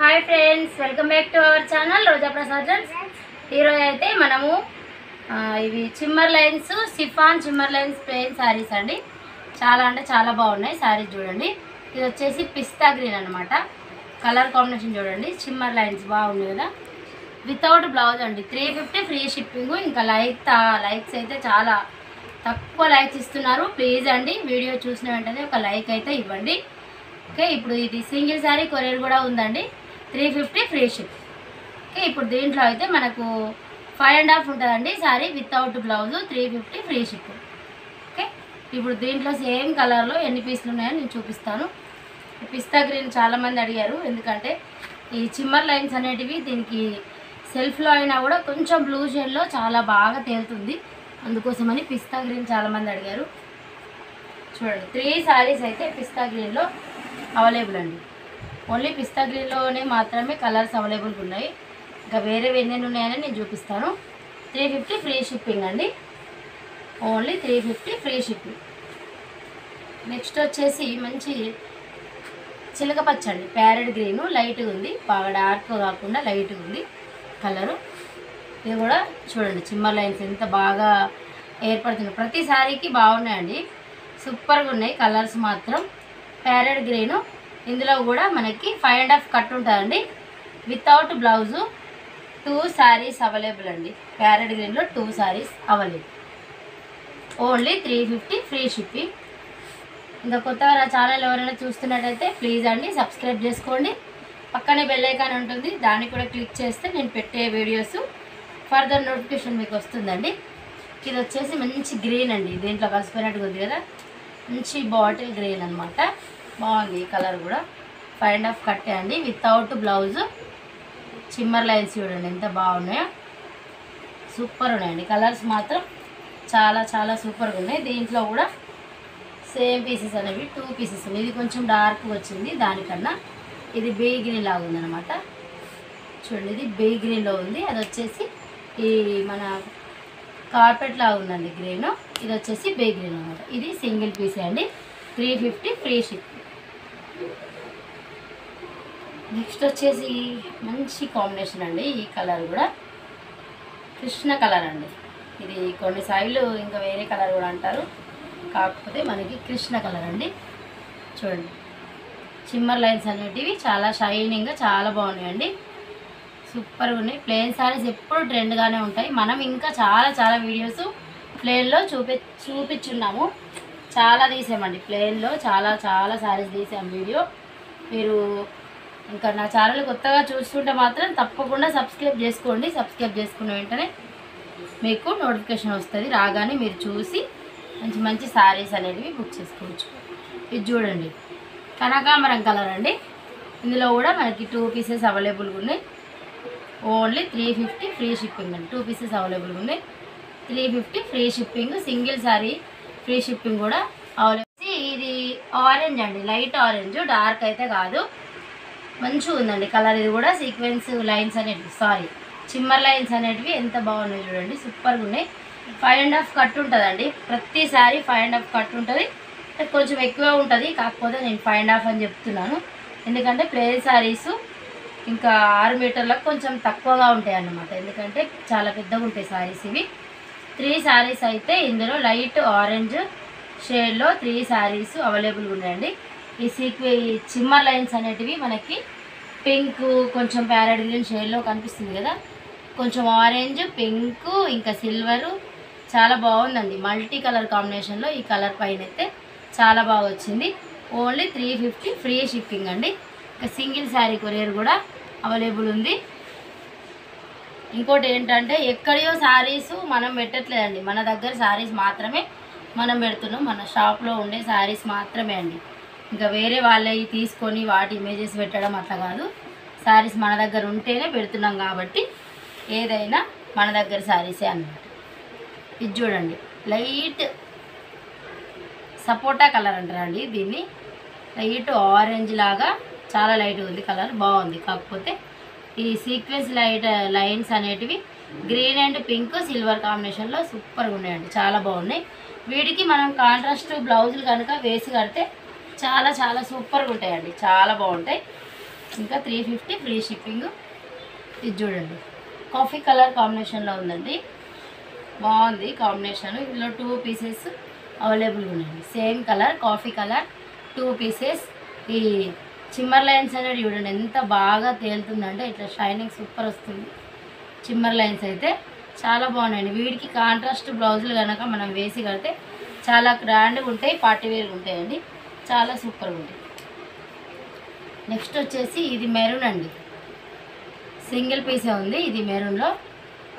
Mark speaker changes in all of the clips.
Speaker 1: Hi friends welcome back to our channel Roja Prasad ఈరోజు అయితే మనము ఇవి shimmer lines chiffon shimmer lines plain saris అండి. చాలా అంటే చాలా బాగున్నాయి శారీస్ చూడండి. ఇది వచ్చేసి పిస్తా గ్రీన్ అనమాట కలర్ కాంబినేషన్ చూడండి. చిమ్మర్ లైన్స్ బాగుంది కదా. వితౌట్ బ్లౌజ్ అండి. త్రీ ఫిఫ్టీ ఫ్రీ షిప్పింగ్ ఇంకా లైక్ లైక్స్ అయితే చాలా తక్కువ లైక్స్ ఇస్తున్నారు. ప్లీజ్ అండి వీడియో చూసిన వెంటనే ఒక లైక్ అయితే ఇవ్వండి. ఓకే ఇప్పుడు ఇది సింగిల్ శారీ కొరియర్ కూడా ఉందండి. Three fifty free ship. Okay ఇప్పుడు దీంట్లో అయితే మనకు ఫైవ్ అండ్ హాఫ్ ఉంటుందండి sari without blouse three fifty free ship. Okay ఇప్పుడు దీంట్లో సేమ్ కలర్లో ఎన్ని పీసులు ఉన్నాయో నేను చూపిస్తాను. పిస్తా గ్రీన్ చాలామంది అడిగారు ఎందుకంటే ఈ చిమ్మర్ లైన్స్ అనేటివి దీనికి సెల్ఫ్లో అయినా కూడా కొంచెం బ్లూ షేడ్లో చాలా బాగా తేలుతుంది. అందుకోసమని పిస్తా గ్రీన్ చాలామంది అడిగారు. చూడండి త్రీ శారీస్ అయితే పిస్తా గ్రీన్లో అవైలబుల్ అండి. ఓన్లీ పిస్తా గ్రీన్లోనే మాత్రమే కలర్స్ అవైలబుల్గా ఉన్నాయి. ఇంకా వేరే ఎన్నెన్ని ఉన్నాయని నేను చూపిస్తాను. త్రీ ఫిఫ్టీ ఫ్రీ షిప్పింగ్ అండి. Only three fifty free shipping. Next వచ్చేసి మంచి చిలక పచ్చ అండి ప్యారెడ్ గ్రీను లైట్గా ఉంది. బాగా డార్క్ కాకుండా లైట్గా ఉంది. కలరు. ఇది కూడా చూడండి చిమ్మర్ లైన్స్ ఎంత బాగా ఏర్పడుతుంది ప్రతి శారీకి బాగున్నాయండి. సూపర్గా ఉన్నాయి. కలర్స్ మాత్రం ప్యారెడ్ గ్రీను ఇందులో కూడా మనకి ఫైవ్ అండ్ హాఫ్ కట్ ఉంటుందండి. Without blouse two saris available అండి. ప్యారెట్ గ్రీన్లో two saris available only three fifty free shipping ఇంకా కొత్తగా నా ఛానల్ ఎవరైనా చూస్తున్నట్టయితే ప్లీజ్ అండి సబ్స్క్రైబ్ చేసుకోండి. పక్కనే బెల్ ఐకాన్ ఉంటుంది. దాన్ని కూడా క్లిక్ చేస్తే నేను పెట్టే వీడియోస్ ఫర్దర్ నోటిఫికేషన్ మీకు వస్తుందండి. ఇది వచ్చేసి మంచి గ్రీన్ అండి. దీంట్లో కలిసిపోయినట్టుగా ఉంది కదా? మంచి బాటిల్ గ్రీన్ అనమాట బాగుంది ఈ కలర్ కూడా. ఫైవ్ అండ్ హాఫ్ కట్టే అండి. వితౌట్ బ్లౌజ్ చిమ్మర్ లైన్స్ చూడండి ఎంత బాగున్నాయో. సూపర్ ఉన్నాయండి. కలర్స్ మాత్రం చాలా చాలా సూపర్గా ఉన్నాయి. దీంట్లో కూడా సేమ్ పీసెస్ అనేవి టూ పీసెస్ ఉన్నాయి. ఇది కొంచెం డార్క్ వచ్చింది దానికన్నా. ఇది బే గ్రీన్ లాగా ఉందన్నమాట. చూడండి ఇది బే గ్రీన్లో ఉంది. అది వచ్చేసి ఈ మన కార్పెట్ లాగా ఉందండి గ్రీన్ ఇది వచ్చేసి బే గ్రీన్ అనమాట ఇది సింగిల్ పీసే అండి. Three fifty free ship next వచ్చేసి మంచి కాంబినేషన్ అండి ఈ కలర్ కూడా. కృష్ణ కలర్ అండి. ఇది కొన్ని సైడ్లు ఇంకా వేరే కలర్ కూడా అంటారు. కాకపోతే మనకి కృష్ణ కలర్ అండి. చూడండి. చిమ్మర్ లైన్స్ అనేటివి చాలా షైనింగ్గా చాలా బాగున్నాయండి. సూపర్గా ఉన్నాయి. ప్లేన్ శారీస్ ఎప్పుడు ట్రెండ్గానే ఉంటాయి. మనం ఇంకా చాలా చాలా వీడియోస్ ప్లేన్లో చూపి చూపించున్నాము చాలా తీసామండి. ప్లేన్లో చాలా చాలా సారీస్ తీసాం వీడియో మీరు ఇంకా నా ఛానల్ కొత్తగా చూస్తుంటే మాత్రం తప్పకుండా సబ్స్క్రైబ్ చేసుకోండి. సబ్స్క్రైబ్ చేసుకున్న వెంటనే మీకు నోటిఫికేషన్ వస్తుంది. రాగానే మీరు చూసి మంచి మంచి శారీస్ అనేటివి బుక్ చేసుకోవచ్చు. ఇది చూడండి. కనకాంబరం కలర్ అండి. ఇందులో కూడా మనకి టూ పీసెస్ అవైలబుల్గా ఉన్నాయి. Only three fifty free shipping అండి. టూ పీసెస్ అవైలబుల్గా ఉన్నాయి. Three fifty free shipping single sari free shipping కూడా అవైలబుల్ ఇది ఆరెంజ్ అండి. లైట్ ఆరెంజ్ డార్క్ అయితే కాదు. మంచిగా ఉందండి. కలర్ ఇది కూడా సీక్వెన్స్ లైన్స్ అనేటివి సారీ చిమ్మర్ లైన్స్ అనేటివి ఎంత బాగున్నాయి చూడండి. సూపర్గా ఉన్నాయి. ఫైవ్ అండ్ హాఫ్ కట్ ఉంటుందండి. ప్రతి sari five and half cut ఉంటుంది. కొంచెం ఎక్కువ ఉంటుంది. కాకపోతే నేను ఫైవ్ అండ్ హాఫ్ అని చెప్తున్నాను. ఎందుకంటే ప్లేన్ శారీస్ ఇంకా ఆరు మీటర్లకు కొంచెం తక్కువగా ఉంటాయి అన్నమాట ఎందుకంటే చాలా పెద్దగా ఉంటాయి శారీస్ ఇవి. త్రీ శారీస్ అయితే ఇందులో లైట్ ఆరెంజ్ షేడ్లో త్రీ శారీస్ అవైలబుల్గా ఉన్నాయండి. ఈ సీక్వే ఈ చిమ్మర్ లైన్స్ అనేటివి మనకి పింక్ కొంచెం ప్యారెట్ గ్రీన్ షేడ్లో కనిపిస్తుంది కదా. కొంచెం ఆరెంజ్ పింక్ ఇంకా సిల్వరు చాలా బాగుందండి. మల్టీ కలర్ కాంబినేషన్లో ఈ కలర్ పైన అయితే చాలా బాగా వచ్చింది. Only three fifty free shipping అండి. ఇంకా సింగిల్ శారీ కొరియర్ కూడా అవైలబుల్ ఉంది. ఇంకోటి ఏంటంటే ఎక్కడియో శారీస్ మనం పెట్టట్లేదండి. మన దగ్గర శారీస్ మాత్రమే మనం పెడుతున్నాం. మన షాప్లో ఉండే శారీస్ మాత్రమే అండి. ఇంకా వేరే వాళ్ళవి తీసుకొని వాటి ఇమేజెస్ పెట్టడం అట్లా కాదు. శారీస్ మన దగ్గర ఉంటేనే పెడుతున్నాం కాబట్టి ఏదైనా మన దగ్గర శారీసే అన్నమాట. ఇది చూడండి. లైట్ సపోటా కలర్ అంటారండి దీన్ని? లైట్ ఆరెంజ్ లాగా చాలా లైట్ ఉంది కలర్ బాగుంది. కాకపోతే ఈ సీక్వెన్స్ లైట్ లైన్స్ అనేటివి గ్రీన్ అండ్ పింక్ సిల్వర్ కాంబినేషన్లో సూపర్గా ఉన్నాయండి. చాలా బాగున్నాయి. వీటికి మనం కాంట్రాస్ట్ బ్లౌజులు కనుక వేసి కడితే చాలా చాలా సూపర్గా ఉంటాయండి. చాలా బాగుంటాయి. ఇంకా త్రీ ఫిఫ్టీ ఫ్రీ షిప్పింగ్ ఇది చూడండి. కాఫీ కలర్ కాంబినేషన్లో ఉందండి. బాగుంది కాంబినేషన్ ఇందులో టూ పీసెస్ అవైలబుల్గా ఉన్నాయండి. Same colour coffee colour two pieces ఈ చిమ్మర్ లైన్స్ అనేది చూడండి ఎంత బాగా తేలుతుందంటే ఇట్లా షైనింగ్ సూపర్ వస్తుంది. చిమ్మర్ లైన్స్ అయితే చాలా బాగున్నాయండి. వీడికి కాంట్రాస్ట్ బ్లౌజులు కనుక మనం వేసి కడితే చాలా గ్రాండ్గా ఉంటాయి పార్టీ వేర్గా ఉంటాయండి. చాలా సూపర్గా ఉంది. నెక్స్ట్ వచ్చేసి ఇది మెరూన్ అండి. సింగిల్ పీసే ఉంది. ఇది మెరూన్లో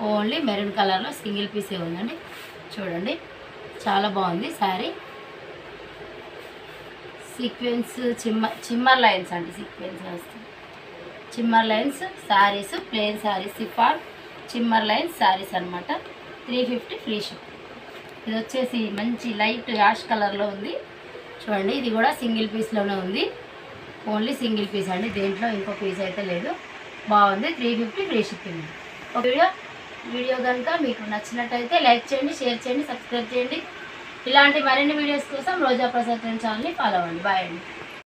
Speaker 1: ఓన్లీ మెరూన్ కలర్లో సింగిల్ పీసే ఉందండి. చూడండి. చాలా బాగుంది sari. Sequence shimmer shimmer lines అండి సీక్వెన్స్ వస్తుంది shimmer lines saris plain saris chiffon shimmer lines saris అనమాట త్రీ ఫిఫ్టీ ఫ్రీ షిప్. ఇది వచ్చేసి మంచి లైట్ యాష్ కలర్లో ఉంది. చూడండి ఇది కూడా సింగిల్ పీస్లోనే ఉంది. ఓన్లీ సింగిల్ పీస్ అండి దేంట్లో ఇంకో పీస్ అయితే లేదు. బాగుంది త్రీ ఫిఫ్టీ ఫ్రీ షిప్పింగ్ ఒక వీడియో వీడియో కనుక మీకు నచ్చినట్టయితే లైక్ చేయండి షేర్ చేయండి సబ్స్క్రైబ్ చేయండి. ఇలాంటి మరిన్ని వీడియోస్ కోసం రోజా ప్రసాద్ ఛానల్ని ఫాలో అవ్వండి. బాయ్ అండి.